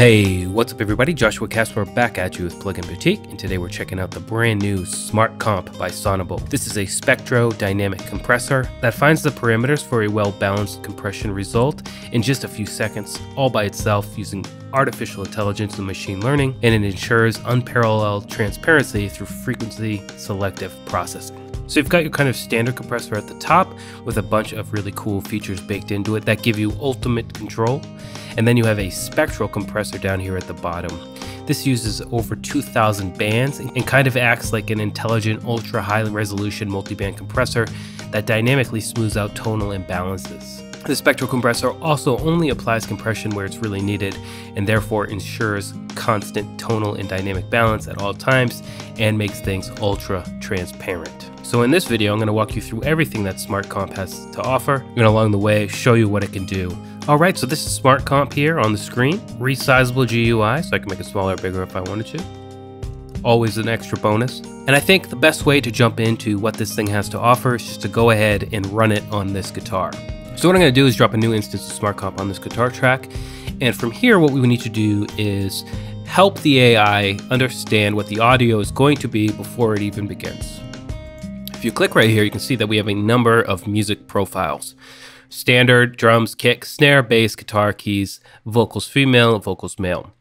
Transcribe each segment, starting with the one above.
Hey, what's up everybody? Joshua Casper back at you with Plugin Boutique, and today we're checking out the brand new Smart Comp by Sonible. This is a Spectro dynamic compressor that finds the parameters for a well-balanced compression result in just a few seconds, all by itself using artificial intelligence and machine learning, and it ensures unparalleled transparency through frequency selective processing. So you've got your kind of standard compressor at the top with a bunch of really cool features baked into it that give you ultimate control. And then you have a spectral compressor down here at the bottom. This uses over 2,000 bands and kind of acts like an intelligent ultra high resolution multiband compressor that dynamically smooths out tonal imbalances. The spectral compressor also only applies compression where it's really needed and therefore ensures constant tonal and dynamic balance at all times and makes things ultra transparent. So in this video, I'm going to walk you through everything that Smart Comp has to offer, and along the way, show you what it can do. Alright, so this is Smart Comp here on the screen. Resizable GUI, so I can make it smaller or bigger if I wanted to. Always an extra bonus. And I think the best way to jump into what this thing has to offer is just to go ahead and run it on this guitar. So what I'm going to do is drop a new instance of Smart Comp on this guitar track. And from here, what we need to do is help the AI understand what the audio is going to be before it even begins. If you click right here, you can see that we have a number of music profiles. Standard, drums, kick, snare, bass, guitar, keys, vocals female, vocals male.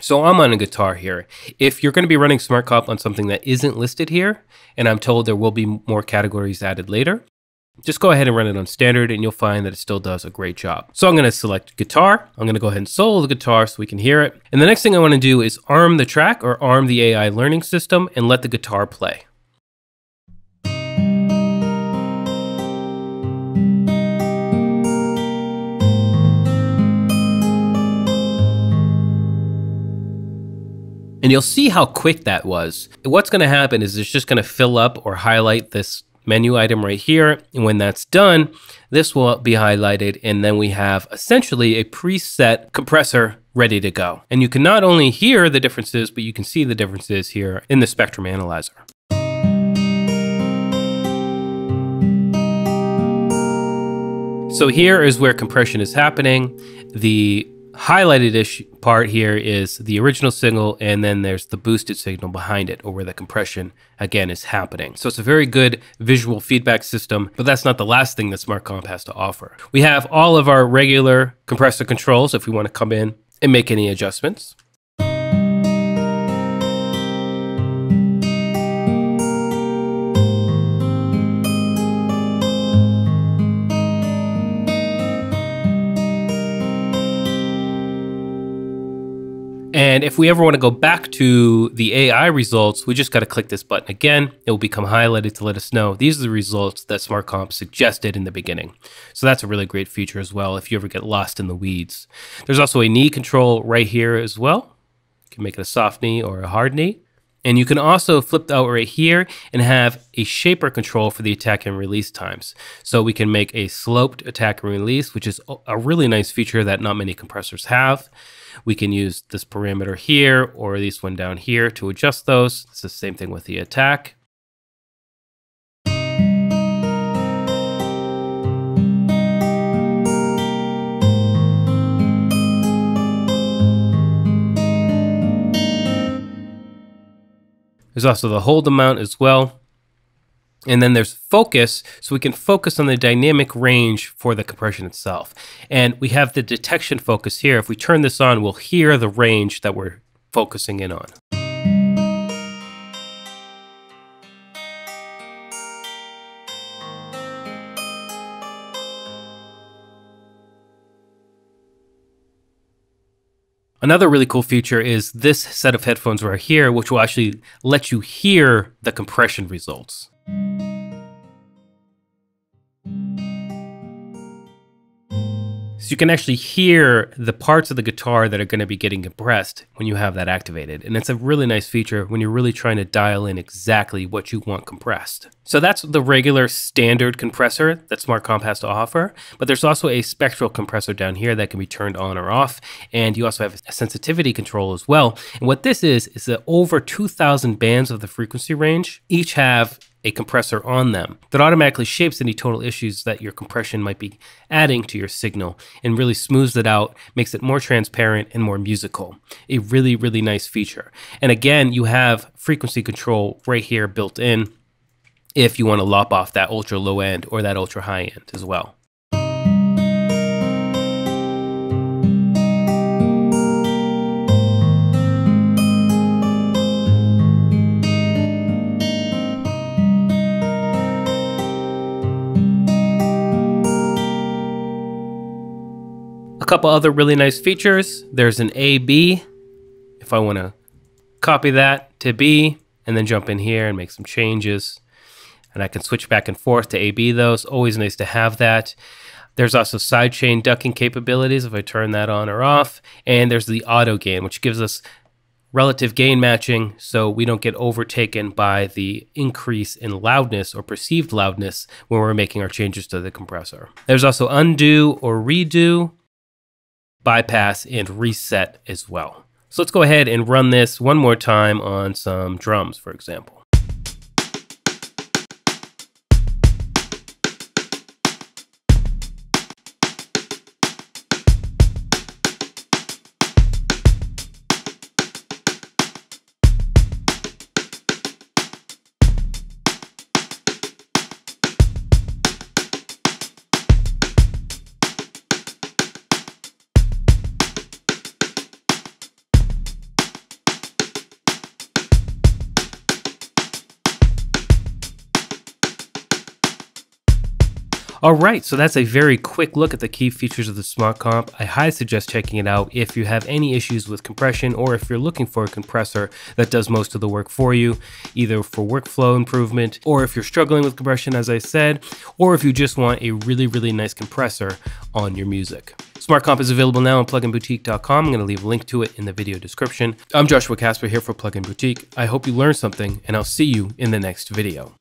So I'm on a guitar here. If you're going to be running Smart Comp on something that isn't listed here, and I'm told there will be more categories added later, just go ahead and run it on standard and you'll find that it still does a great job. So I'm going to select guitar. I'm going to go ahead and solo the guitar so we can hear it. And the next thing I want to do is arm the track or arm the AI learning system and let the guitar play. And you'll see how quick that was. What's going to happen is it's just going to fill up or highlight this menu item right here. And when that's done, this will be highlighted. And then we have essentially a preset compressor ready to go. And you can not only hear the differences, but you can see the differences here in the Spectrum Analyzer. So here is where compression is happening. The highlighted ish part here is the original signal, and then there's the boosted signal behind it, or where the compression again is happening. So it's a very good visual feedback system, but that's not the last thing that Smart Comp has to offer. We have all of our regular compressor controls if we want to come in and make any adjustments. And if we ever want to go back to the AI results, we just got to click this button again. It will become highlighted to let us know these are the results that Smart Comp suggested in the beginning. So that's a really great feature as well if you ever get lost in the weeds. There's also a knee control right here as well. You can make it a soft knee or a hard knee. And you can also flip out right here and have a shaper control for the attack and release times. So we can make a sloped attack and release, which is a really nice feature that not many compressors have. We can use this parameter here or this one down here to adjust those. It's the same thing with the attack. There's also the hold amount as well. And then there's focus, so we can focus on the dynamic range for the compression itself. And we have the detection focus here. If we turn this on, we'll hear the range that we're focusing in on. Another really cool feature is this set of headphones right here, which will actually let you hear the compression results. So you can actually hear the parts of the guitar that are going to be getting compressed when you have that activated. And it's a really nice feature when you're really trying to dial in exactly what you want compressed. So that's the regular standard compressor that Smart Comp has to offer. But there's also a spectral compressor down here that can be turned on or off. And you also have a sensitivity control as well. And what this is, is that over 2,000 bands of the frequency range each have a compressor on them that automatically shapes any total issues that your compression might be adding to your signal and really smooths it out, makes it more transparent and more musical. A really, really nice feature. And again, you have frequency control right here built in if you want to lop off that ultra low end or that ultra high end as well. A couple other really nice features. There's an AB. If I want to copy that to B and then jump in here and make some changes. And I can switch back and forth to AB. It's always nice to have that. There's also sidechain ducking capabilities if I turn that on or off. And there's the auto gain, which gives us relative gain matching so we don't get overtaken by the increase in loudness or perceived loudness when we're making our changes to the compressor. There's also undo or redo bypass and reset as well. So let's go ahead and run this one more time on some drums, for example. All right, so that's a very quick look at the key features of the Smart Comp. I highly suggest checking it out if you have any issues with compression or if you're looking for a compressor that does most of the work for you, either for workflow improvement or if you're struggling with compression, as I said, or if you just want a really, really nice compressor on your music. Smart Comp is available now on pluginboutique.com. I'm going to leave a link to it in the video description. I'm Joshua Casper here for Plugin Boutique. I hope you learned something, and I'll see you in the next video.